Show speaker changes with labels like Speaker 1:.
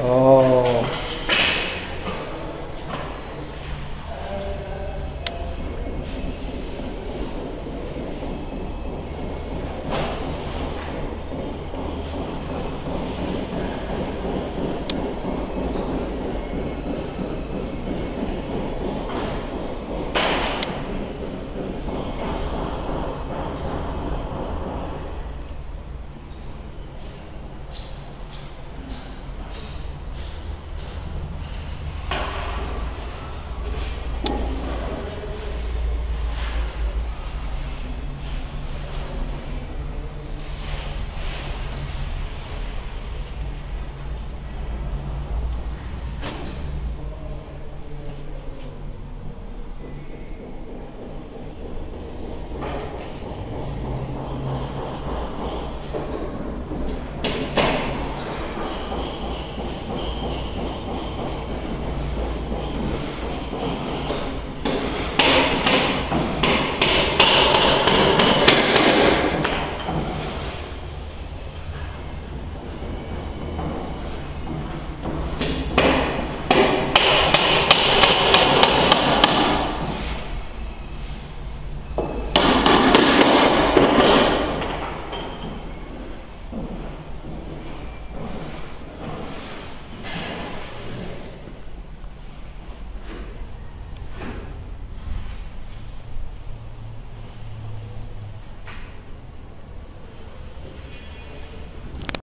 Speaker 1: 哦，